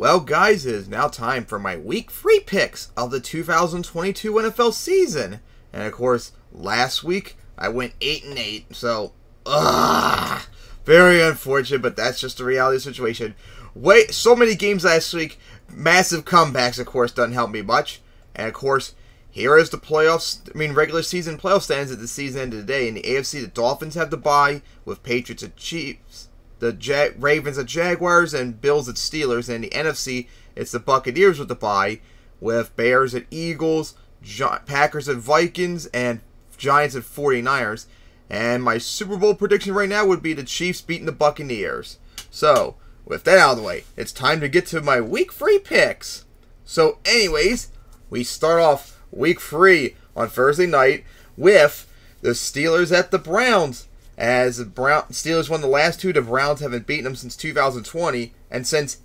Well, guys, it is now time for my week free picks of the 2022 NFL season. And of course, last week I went 8 and 8, so ugh, very unfortunate, but that's just the reality of the situation. Wait, so many games last week, massive comebacks, of course, doesn't help me much. And of course, here is the playoffs, I mean, regular season playoff stands at the season end of the day. In the AFC, the Dolphins have the bye with Patriots and Chiefs the Ravens at Jaguars and Bills at Steelers. And the NFC, it's the Buccaneers with the bye, with Bears at Eagles, Gi- Packers at Vikings, and Giants at 49ers. And my Super Bowl prediction right now would be the Chiefs beating the Buccaneers. So, with that out of the way, it's time to get to my week free picks. So, anyways, we start off week free on Thursday night with the Steelers at the Browns as the Brown Steelers won the last two. The Browns haven't beaten them since 2020, and since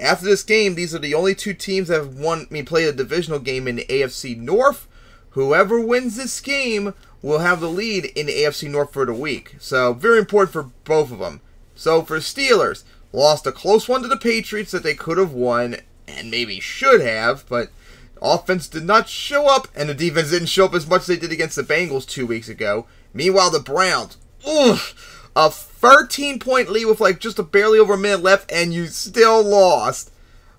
after this game, these are the only two teams that have won. I mean, played a divisional game in the AFC North. Whoever wins this game will have the lead in the AFC North for the week. So very important for both of them. So for Steelers, lost a close one to the Patriots that they could have won and maybe should have, but offense did not show up, and the defense didn't show up as much as they did against the Bengals two weeks ago. Meanwhile, the Browns a 13 point lead with like just a barely over a minute left, and you still lost.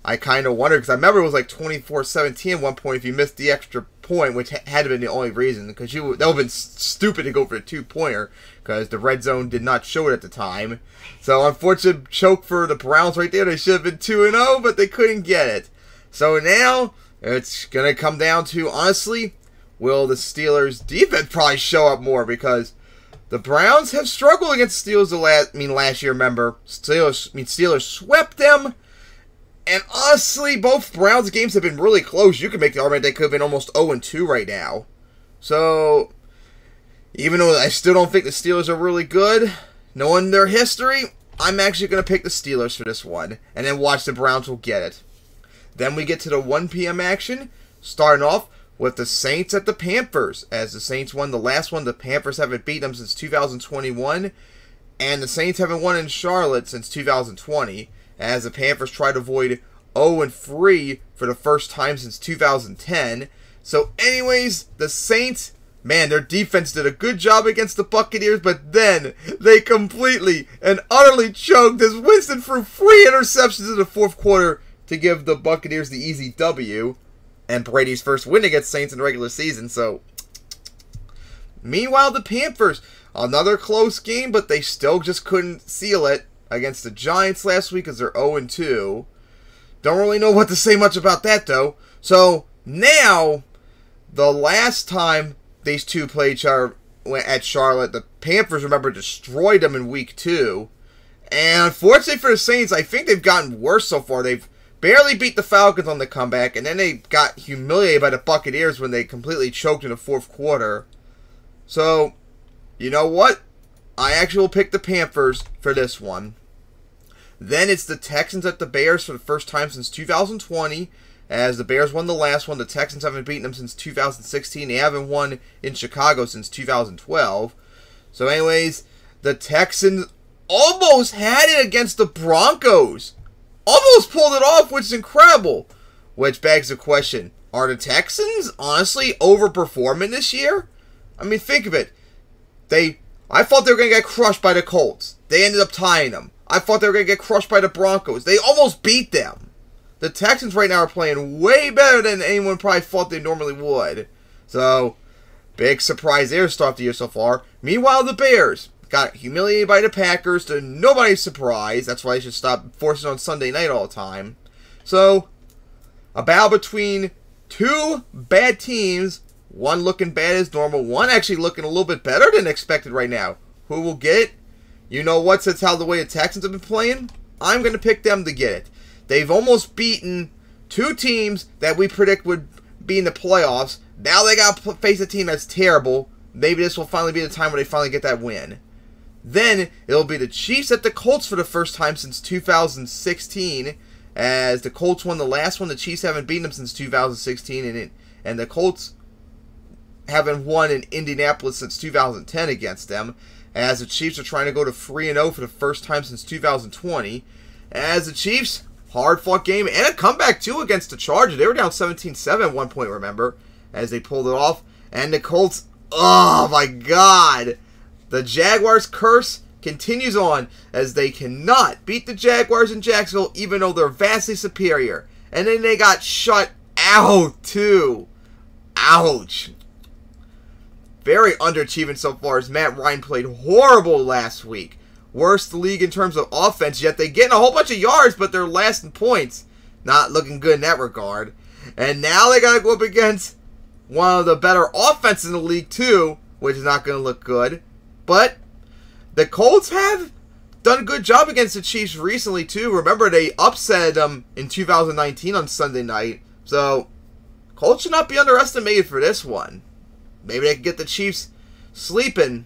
I kind of wonder because I remember it was like 24 17 at one point if you missed the extra point, which had been the only reason because you that would have been stupid to go for a two pointer because the red zone did not show it at the time. So unfortunate choke for the Browns right there. They should have been 2 and 0, but they couldn't get it. So now it's gonna come down to honestly, will the Steelers defense probably show up more because the Browns have struggled against the Steelers the last, I mean, last year. Remember, Steelers, I mean, Steelers swept them. And honestly, both Browns games have been really close. You could make the argument they could have been almost 0 2 right now. So, even though I still don't think the Steelers are really good, knowing their history, I'm actually going to pick the Steelers for this one. And then watch the Browns will get it. Then we get to the 1 p.m. action. Starting off with the Saints at the Panthers. As the Saints won the last one, the Panthers haven't beat them since 2021, and the Saints haven't won in Charlotte since 2020. As the Panthers try to avoid 0 3 for the first time since 2010. So, anyways, the Saints, man, their defense did a good job against the Buccaneers, but then they completely and utterly choked as Winston threw three interceptions in the fourth quarter to give the Buccaneers the easy W and Brady's first win against Saints in the regular season. So, meanwhile, the Panthers, another close game, but they still just couldn't seal it against the Giants last week as they're 0 2. Don't really know what to say much about that though. So now, the last time these two played other at Charlotte, the Panthers, remember, destroyed them in week two. And unfortunately for the Saints, I think they've gotten worse so far. They've barely beat the Falcons on the comeback, and then they got humiliated by the Buccaneers when they completely choked in the fourth quarter. So, you know what? I actually will pick the Panthers for this one. Then it's the Texans at the Bears for the first time since 2020. As the Bears won the last one, the Texans haven't beaten them since 2016. They haven't won in Chicago since 2012. So, anyways, the Texans almost had it against the Broncos almost pulled it off, which is incredible. Which begs the question are the Texans honestly overperforming this year? I mean, think of it. They, I thought they were going to get crushed by the Colts. They ended up tying them. I thought they were going to get crushed by the Broncos. They almost beat them. The Texans right now are playing way better than anyone probably thought they normally would. So, big surprise there to start the year so far. Meanwhile, the Bears, got humiliated by the Packers to nobody's surprise. That's why they should stop forcing on Sunday night all the time. So, a battle between two bad teams, one looking bad as normal, one actually looking a little bit better than expected right now. Who will get it? You know what? Since how the way the Texans have been playing, I'm going to pick them to get it. They've almost beaten two teams that we predict would be in the playoffs. Now they got to face a team that's terrible. Maybe this will finally be the time where they finally get that win. Then it'll be the Chiefs at the Colts for the first time since 2016. As the Colts won the last one, the Chiefs haven't beaten them since 2016, and it, and the Colts haven't won in Indianapolis since 2010 against them. As the Chiefs are trying to go to 3 0 for the first time since 2020. As the Chiefs hard fought game and a comeback too against the Chargers. They were down 17-7 at one point, remember, as they pulled it off. And the Colts, oh my god. The Jaguars curse continues on as they cannot beat the Jaguars in Jacksonville even though they're vastly superior. And then they got shut out too. Ouch. Very underachieving so far as Matt Ryan played horrible last week. Worst league in terms of offense, yet they getting a whole bunch of yards, but they're last in points. Not looking good in that regard. And now they got to go up against one of the better offenses in the league, too, which is not going to look good. But the Colts have done a good job against the Chiefs recently, too. Remember, they upset them in 2019 on Sunday night. So, Colts should not be underestimated for this one. Maybe they can get the Chiefs sleeping,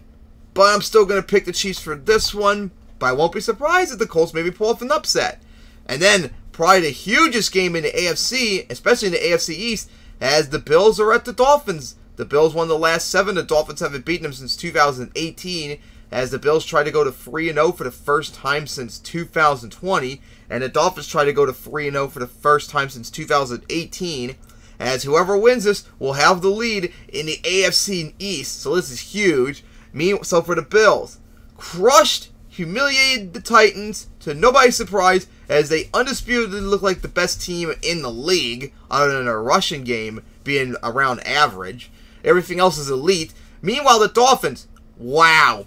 but I'm still going to pick the Chiefs for this one. But I won't be surprised if the Colts maybe pull off an upset. And then, probably the hugest game in the AFC, especially in the AFC East, as the Bills are at the Dolphins. The Bills won the last seven. The Dolphins haven't beaten them since 2018, as the Bills try to go to 3 0 for the first time since 2020, and the Dolphins try to go to 3 0 for the first time since 2018 as whoever wins this will have the lead in the AFC East. So this is huge. Me, so for the Bills, crushed, humiliated the Titans to nobody's surprise as they undisputedly look like the best team in the league, other than a Russian game being around average. Everything else is elite. Meanwhile, the Dolphins, wow,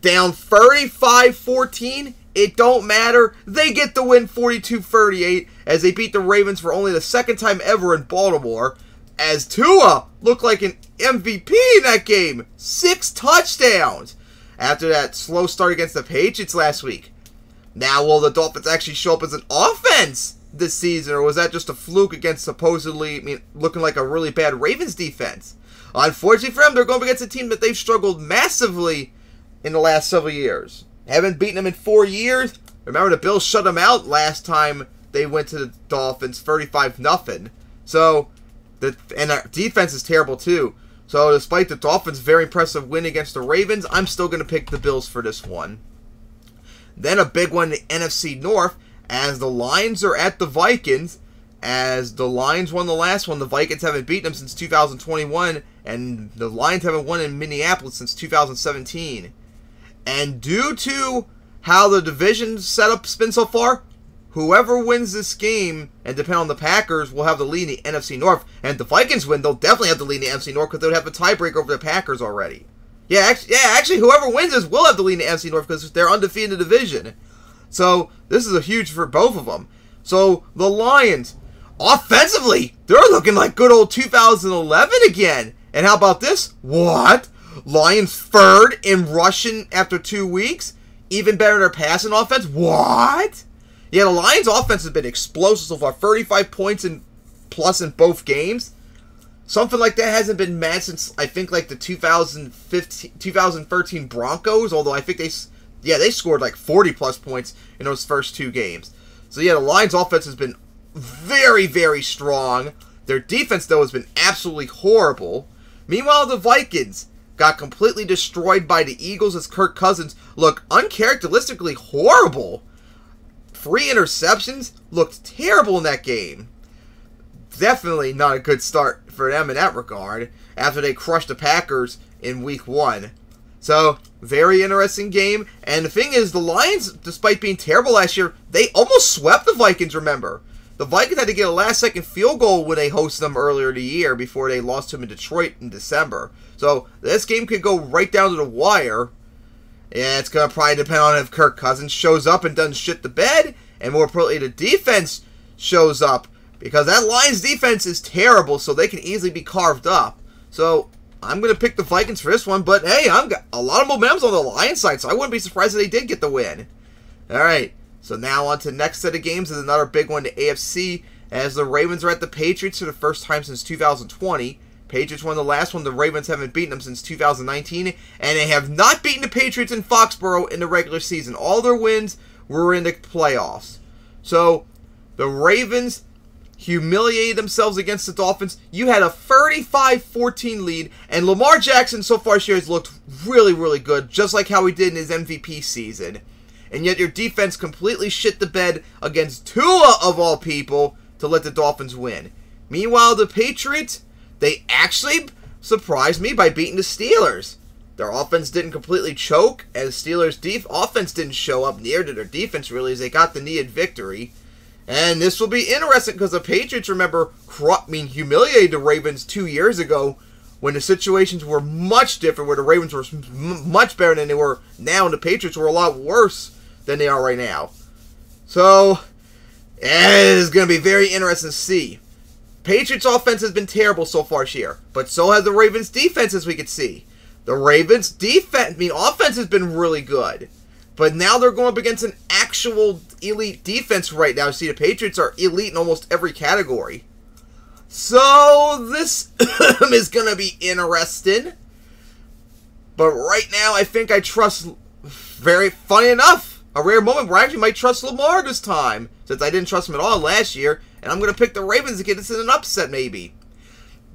down 35-14 it don't matter. They get the win 42-38 as they beat the Ravens for only the second time ever in Baltimore. As Tua looked like an MVP in that game. Six touchdowns after that slow start against the Patriots last week. Now, will the Dolphins actually show up as an offense this season, or was that just a fluke against supposedly, I mean, looking like a really bad Ravens defense? Unfortunately for them, they're going against a team that they've struggled massively in the last several years. Haven't beaten them in four years. Remember, the Bills shut them out last time they went to the Dolphins, 35 nothing. So, the and our defense is terrible too. So, despite the Dolphins' very impressive win against the Ravens, I'm still going to pick the Bills for this one. Then a big one, the NFC North, as the Lions are at the Vikings. As the Lions won the last one, the Vikings haven't beaten them since 2021, and the Lions haven't won in Minneapolis since 2017. And due to how the division setup's been so far, whoever wins this game, and depending on the Packers, will have the lead in the NFC North. And the Vikings win, they'll definitely have the lead in the NFC North because they'll have a tiebreaker over the Packers already. Yeah, actually, yeah, actually, whoever wins this will have the lead in the NFC North because they're undefeated in the division. So this is a huge for both of them. So the Lions, offensively, they're looking like good old 2011 again. And how about this? What? Lions third in rushing after two weeks. Even better their passing offense. What? Yeah, the Lions offense has been explosive so far. 35 points in plus in both games. Something like that hasn't been matched since I think like the 2015 2013 Broncos, although I think they yeah, they scored like 40 plus points in those first two games. So yeah, the Lions offense has been very very strong. Their defense though has been absolutely horrible. Meanwhile, the Vikings got completely destroyed by the Eagles as Kirk Cousins looked uncharacteristically horrible. Three interceptions looked terrible in that game. Definitely not a good start for them in that regard after they crushed the Packers in week one. So, very interesting game. And the thing is, the Lions, despite being terrible last year, they almost swept the Vikings, remember. The Vikings had to get a last second field goal when they hosted them earlier in the year before they lost to them in Detroit in December. So this game could go right down to the wire. And it's going to probably depend on if Kirk Cousins shows up and doesn't shit the bed. And more importantly, the defense shows up. Because that Lions defense is terrible, so they can easily be carved up. So I'm going to pick the Vikings for this one. But hey, I'm got a lot of momentum on the Lions side, so I wouldn't be surprised if they did get the win. All right. So now on to the next set of games is another big one, to AFC, as the Ravens are at the Patriots for the first time since 2020. Patriots won the last one. The Ravens haven't beaten them since 2019, and they have not beaten the Patriots in Foxborough in the regular season. All their wins were in the playoffs. So the Ravens humiliated themselves against the Dolphins. You had a 35-14 lead, and Lamar Jackson so far this year has looked really, really good, just like how he did in his MVP season. And yet your defense completely shit the bed against Tua, of all people, to let the Dolphins win. Meanwhile, the Patriots, they actually surprised me by beating the Steelers. Their offense didn't completely choke, as Steelers' def- offense didn't show up near to their defense really, as they got the needed victory. And this will be interesting because the Patriots, remember, I mean, humiliated the Ravens two years ago when the situations were much different, where the Ravens were much better than they were now, and the Patriots were a lot worse than they are right now. So, it is going to be very interesting to see. Patriots offense has been terrible so far this year, but so has the Ravens defense, as we can see. The Ravens defense, I mean, offense has been really good, but now they're going up against an actual elite defense right now. See, the Patriots are elite in almost every category. So this is going to be interesting. But right now, I think I trust. Very funny enough, a rare moment where I actually might trust Lamar this time, since I didn't trust him at all last year, and I'm going to pick the Ravens to get this in an upset maybe.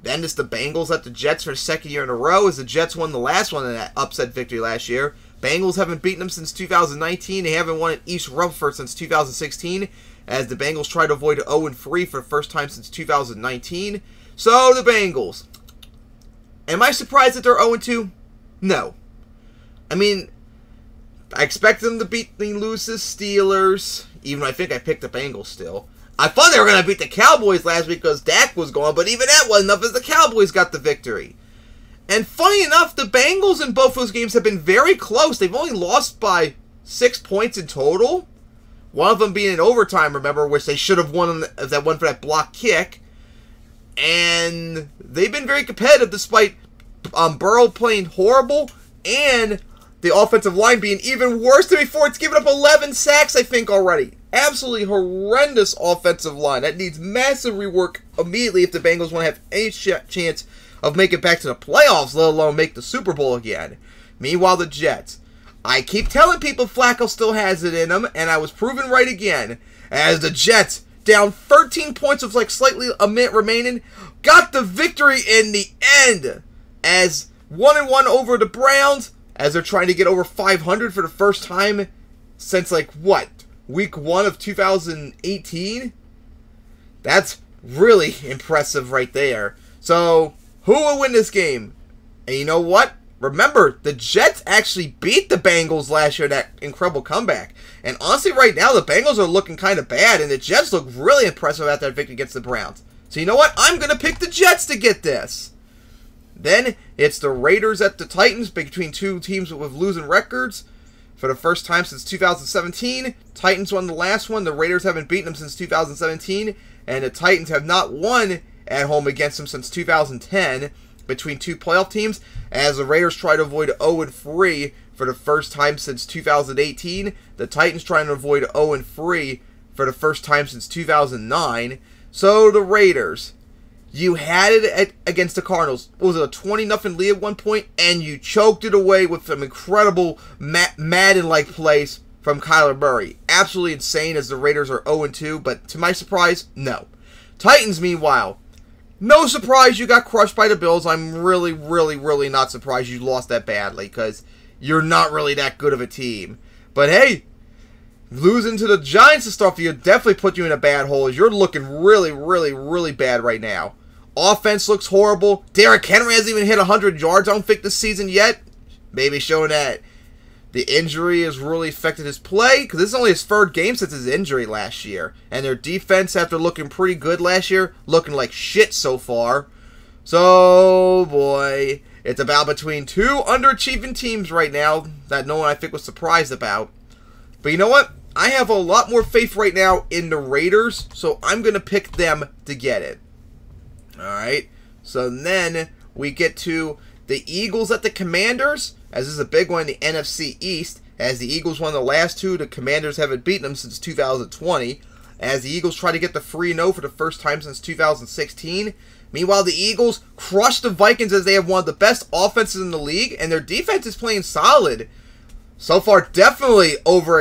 Then it's the Bengals at the Jets for the second year in a row, as the Jets won the last one in that upset victory last year. Bengals haven't beaten them since 2019. They haven't won at East Rutherford since 2016, as the Bengals try to avoid 0-3 for the first time since 2019. So, the Bengals. Am I surprised that they're 0-2? No. I mean, I expect them to beat the loosest Steelers, even though I think I picked the Bengals still. I thought they were going to beat the Cowboys last week because Dak was gone, but even that wasn't enough as the Cowboys got the victory. And funny enough, the Bengals in both those games have been very close. They've only lost by six points in total. One of them being in overtime, remember, which they should have won that one for that block kick. And they've been very competitive despite um, Burrow playing horrible and the offensive line being even worse than before. It's given up 11 sacks, I think, already absolutely horrendous offensive line that needs massive rework immediately if the Bengals want to have any chance of making it back to the playoffs, let alone make the Super Bowl again. Meanwhile, the Jets. I keep telling people Flacco still has it in him, and I was proven right again. As the Jets, down 13 points with like slightly a minute remaining, got the victory in the end. As one and one over the Browns, as they're trying to get over 500 for the first time since like what week one of 2018. That's really impressive right there. So, who will win this game? And you know what? Remember, the Jets actually beat the Bengals last year, that incredible comeback. And honestly, right now, the Bengals are looking kind of bad, and the Jets look really impressive after that victory against the Browns. So, you know what? I'm going to pick the Jets to get this. Then it's the Raiders at the Titans between two teams with losing records for the first time since 2017. Titans won the last one. The Raiders haven't beaten them since 2017, and the Titans have not won at home against them since 2010 between two playoff teams as the Raiders try to avoid 0 3 for the first time since 2018. The Titans trying to avoid 0 3 for the first time since 2009. So the Raiders you had it at, against the Cardinals. It was a 20 nothing lead at one point, and you choked it away with some incredible Madden like plays from Kyler Murray. Absolutely insane as the Raiders are 0 2, but to my surprise, no. Titans, meanwhile, no surprise you got crushed by the Bills. I'm really, really, really not surprised you lost that badly because you're not really that good of a team. But hey, losing to the Giants and stuff, you definitely put you in a bad hole. As you're looking really, really, really bad right now. Offense looks horrible. Derrick Henry hasn't even hit 100 yards, I don't think, this season yet. Maybe showing that the injury has really affected his play because this is only his third game since his injury last year. And their defense, after looking pretty good last year, looking like shit so far. So, boy, it's about between two underachieving teams right now that no one I think was surprised about. But you know what? I have a lot more faith right now in the Raiders, so I'm going to pick them to get it. All right. So then we get to the Eagles at the Commanders, as this is a big one in the NFC East. As the Eagles won the last two, the Commanders haven't beaten them since 2020. As the Eagles try to get the free no oh for the first time since 2016. Meanwhile, the Eagles crush the Vikings as they have one of the best offenses in the league, and their defense is playing solid. So far, definitely over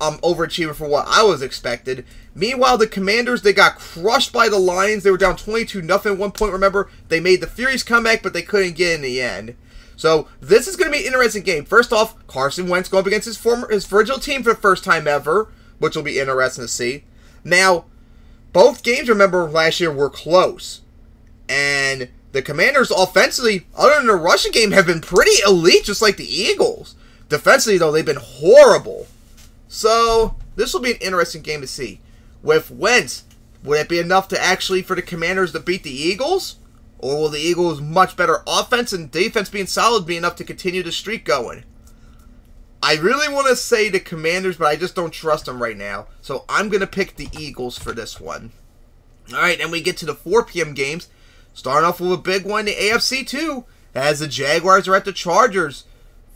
um, overachieving for what I was expected. Meanwhile, the Commanders, they got crushed by the Lions. They were down 22 nothing at one point, remember? They made the Furies comeback, but they couldn't get in the end. So this is going to be an interesting game. First off, Carson Wentz going up against his former his Virgil team for the first time ever, which will be interesting to see. Now, both games, remember, last year were close. And the Commanders offensively, other than the rushing game, have been pretty elite, just like the Eagles. Defensively, though, they've been horrible. So, this will be an interesting game to see. With Wentz, would it be enough to actually for the Commanders to beat the Eagles? Or will the Eagles' much better offense and defense being solid be enough to continue the streak going? I really want to say the Commanders, but I just don't trust them right now. So I'm going to pick the Eagles for this one. All right, and we get to the 4 p.m. games. Starting off with a big one, the AFC 2, as the Jaguars are at the Chargers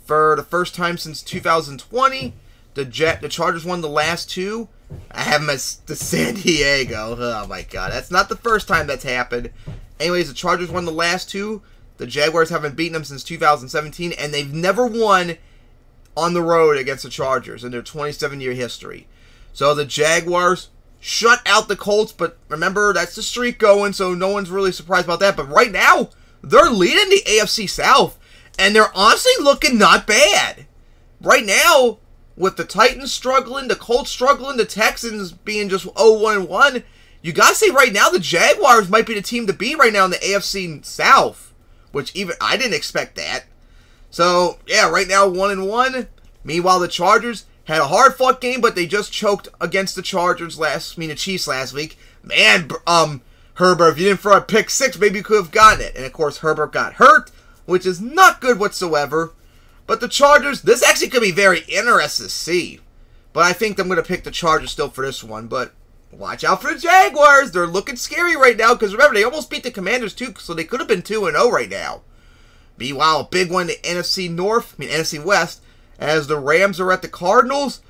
for the first time since 2020. The Jet, the Chargers won the last two. I have them as the San Diego. Oh my god, that's not the first time that's happened. Anyways, the Chargers won the last two. The Jaguars haven't beaten them since 2017, and they've never won on the road against the Chargers in their 27 year history. So the Jaguars shut out the Colts, but remember, that's the streak going, so no one's really surprised about that. But right now, they're leading the AFC South, and they're honestly looking not bad. Right now, with the Titans struggling, the Colts struggling, the Texans being just 0 1, you gotta say right now the Jaguars might be the team to beat right now in the AFC South, which even I didn't expect that. So yeah, right now one and one. Meanwhile, the Chargers had a hard fought game, but they just choked against the Chargers last, I mean the Chiefs last week. Man, um, Herbert, if you didn't throw a pick six, maybe you could have gotten it. And of course, Herbert got hurt, which is not good whatsoever. But the Chargers, this actually could be very interesting to see. But I think I'm going to pick the Chargers still for this one. But watch out for the Jaguars. They're looking scary right now because remember, they almost beat the Commanders too, so they could have been 2 0 right now. Meanwhile, a big one, the NFC North, I mean, NFC West, as the Rams are at the Cardinals.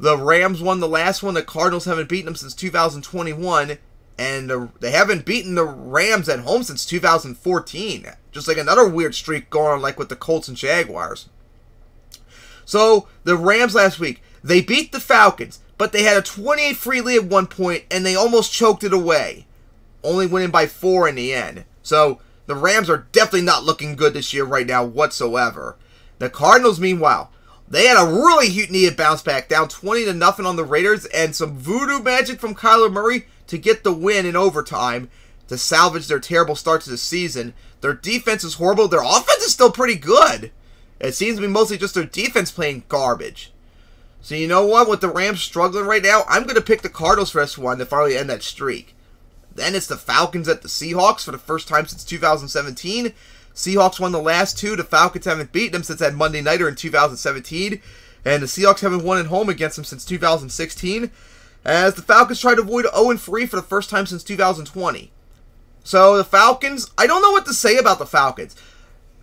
The Rams won the last one. The Cardinals haven't beaten them since 2021. And the, they haven't beaten the Rams at home since 2014. Just like another weird streak going on, like with the Colts and Jaguars. So, the Rams last week, they beat the Falcons, but they had a 28 free lead at one point, and they almost choked it away. Only winning by four in the end. So, the Rams are definitely not looking good this year right now whatsoever. The Cardinals, meanwhile, they had a really huge needed bounce back, down 20 to nothing on the Raiders, and some voodoo magic from Kyler Murray to get the win in overtime to salvage their terrible start to the season. Their defense is horrible. Their offense is still pretty good. It seems to be mostly just their defense playing garbage. So you know what? With the Rams struggling right now, I'm going to pick the Cardinals for this one to finally end that streak. Then it's the Falcons at the Seahawks for the first time since 2017. Seahawks won the last two. The Falcons haven't beaten them since that Monday Nighter in 2017. And the Seahawks haven't won at home against them since 2016. As the Falcons try to avoid 0 3 for the first time since 2020. So the Falcons, I don't know what to say about the Falcons.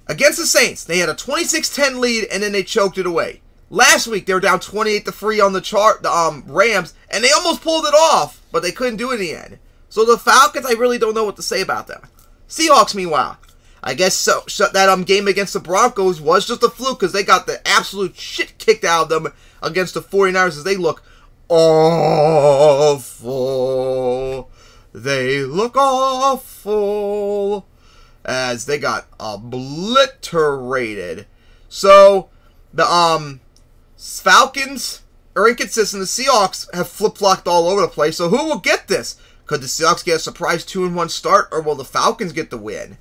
Against the Saints, they had a 26-10 lead and then they choked it away. Last week they were down 28 to 3 on the chart the um Rams and they almost pulled it off, but they couldn't do it in the end. So the Falcons, I really don't know what to say about them. Seahawks, meanwhile, I guess so, that um game against the Broncos was just a fluke because they got the absolute shit kicked out of them against the 49ers as they look awful. They look awful as they got obliterated. So the um Falcons are inconsistent. The Seahawks have flip flopped all over the place. So who will get this? Could the Seahawks get a surprise two and one start, or will the Falcons get the win?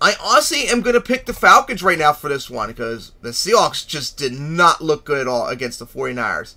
I honestly am going to pick the Falcons right now for this one because the Seahawks just did not look good at all against the 49ers.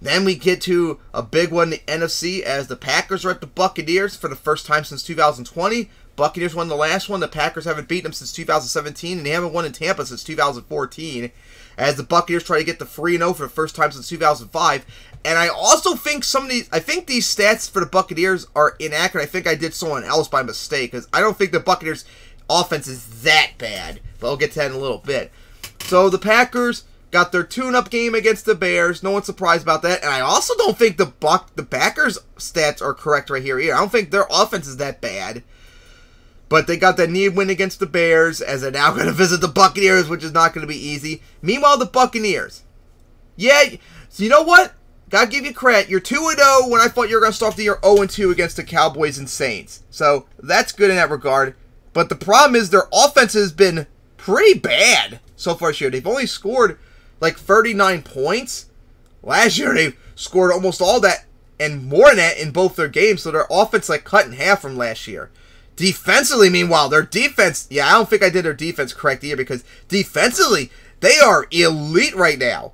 Then we get to a big one the NFC as the Packers are at the Buccaneers for the first time since 2020. Buccaneers won the last one. The Packers haven't beaten them since 2017, and they haven't won in Tampa since 2014. As the Buccaneers try to get the 3 0 for the first time since 2005. And I also think some of these, I think these stats for the Buccaneers are inaccurate. I think I did someone else by mistake because I don't think the Buccaneers' offense is that bad. But I'll get to that in a little bit. So the Packers got their tune-up game against the Bears. No one's surprised about that. And I also don't think the Buck, the Packers' stats are correct right here either. I don't think their offense is that bad. But they got that need win against the Bears as they're now going to visit the Buccaneers, which is not going to be easy. Meanwhile, the Buccaneers. Yeah, so you know what? Gotta give you credit. You're 2 0 when I thought you were going to start the year 0 2 against the Cowboys and Saints. So that's good in that regard. But the problem is their offense has been pretty bad so far this year. They've only scored like 39 points. Last year they scored almost all that and more than that in both their games, so their offense like cut in half from last year. Defensively, meanwhile, their defense, yeah, I don't think I did their defense correct either because defensively, they are elite right now.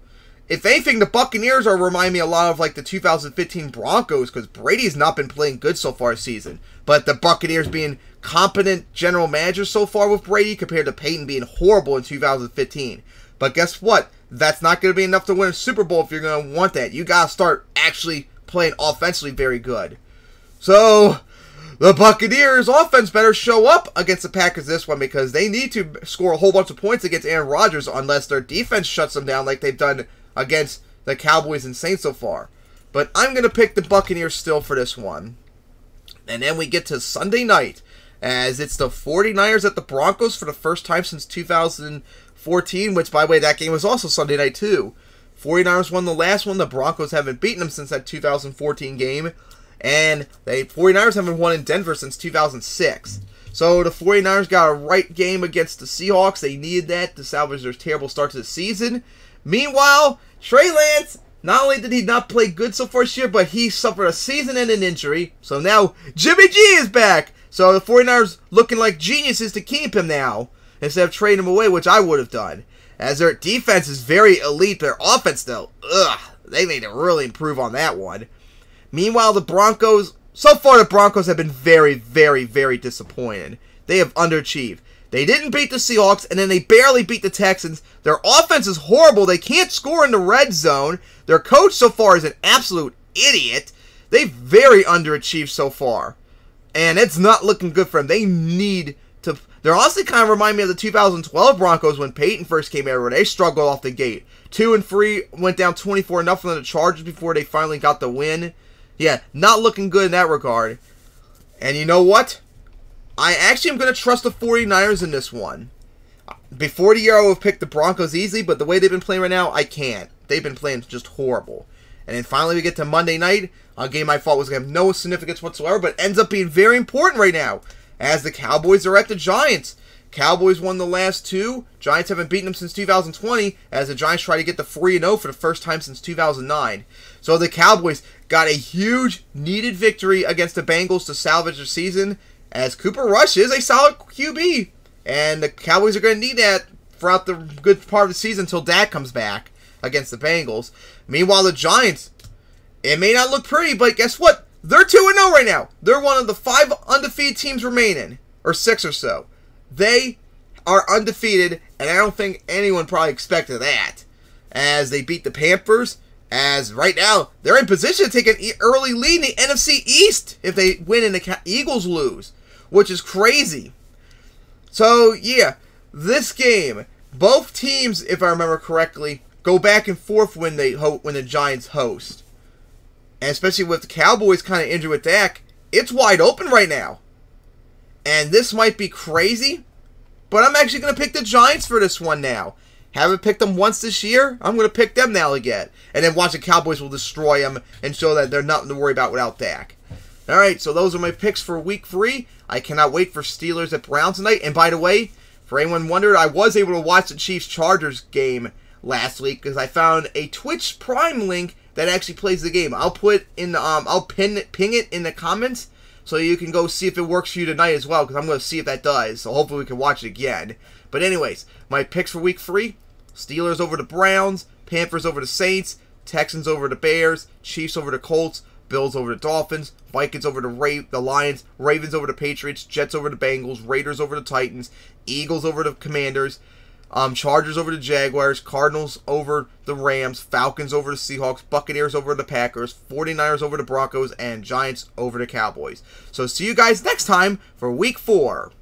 If anything, the Buccaneers are remind me a lot of like the 2015 Broncos because Brady's not been playing good so far season. But the Buccaneers being competent general managers so far with Brady compared to Peyton being horrible in 2015. But guess what? That's not going to be enough to win a Super Bowl if you're going to want that. You got to start actually playing offensively very good. So, the Buccaneers offense better show up against the Packers this one because they need to score a whole bunch of points against Aaron Rodgers unless their defense shuts them down like they've done against the Cowboys and Saints so far. But I'm going to pick the Buccaneers still for this one. And then we get to Sunday night as it's the 49ers at the Broncos for the first time since 2014, which, by the way, that game was also Sunday night, too. 49ers won the last one. The Broncos haven't beaten them since that 2014 game. And the 49ers haven't won in Denver since 2006. So the 49ers got a right game against the Seahawks. They needed that to salvage their terrible start to the season. Meanwhile, Trey Lance, not only did he not play good so far this year, but he suffered a season-ending injury. So now Jimmy G is back. So the 49ers looking like geniuses to keep him now instead of trading him away, which I would have done. As their defense is very elite, their offense though, ugh, they need to really improve on that one. Meanwhile, the Broncos, so far the Broncos have been very, very, very disappointed. They have underachieved. They didn't beat the Seahawks, and then they barely beat the Texans. Their offense is horrible. They can't score in the red zone. Their coach so far is an absolute idiot. They've very underachieved so far. And it's not looking good for them. They need to. They're honestly kind of remind me of the 2012 Broncos when Peyton first came out, where they struggled off the gate. Two and three went down 24 nothing on the Chargers before they finally got the win. Yeah, not looking good in that regard. And you know what? I actually am going to trust the 49ers in this one. Before the year, I would have picked the Broncos easily, but the way they've been playing right now, I can't. They've been playing just horrible. And then finally, we get to Monday night, a game I thought was going to have no significance whatsoever, but ends up being very important right now, as the Cowboys are at the Giants. Cowboys won the last two. Giants haven't beaten them since 2020, as the Giants try to get the 3 0 for the first time since 2009. So the Cowboys got a huge, needed victory against the Bengals to salvage their season as Cooper Rush is a solid QB. And the Cowboys are going to need that throughout the good part of the season until Dak comes back against the Bengals. Meanwhile, the Giants, it may not look pretty, but guess what? They're 2 0 right now. They're one of the five undefeated teams remaining, or six or so. They are undefeated, and I don't think anyone probably expected that. As they beat the Panthers, as right now they're in position to take an early lead in the NFC East if they win and the Eagles lose which is crazy. So, yeah, this game, both teams, if I remember correctly, go back and forth when they ho- when the Giants host. And especially with the Cowboys kind of injured with Dak, it's wide open right now. And this might be crazy, but I'm actually going to pick the Giants for this one now. Haven't picked them once this year. I'm going to pick them now again. And then watch the Cowboys will destroy them and show that they're nothing to worry about without Dak. All right, so those are my picks for week three. I cannot wait for Steelers at Browns tonight. And by the way, for anyone wondered, I was able to watch the Chiefs Chargers game last week because I found a Twitch Prime link that actually plays the game. I'll put in the um I'll pin ping it in the comments so you can go see if it works for you tonight as well because I'm going to see if that does. So hopefully we can watch it again. But anyways, my picks for week 3, Steelers over the Browns, Panthers over the Saints, Texans over the Bears, Chiefs over the Colts, Bills over the Dolphins, Vikings over the Ra- the Lions, Ravens over the Patriots, Jets over the Bengals, Raiders over the Titans, Eagles over the Commanders, um, Chargers over the Jaguars, Cardinals over the Rams, Falcons over the Seahawks, Buccaneers over the Packers, 49ers over the Broncos, and Giants over the Cowboys. So see you guys next time for week four.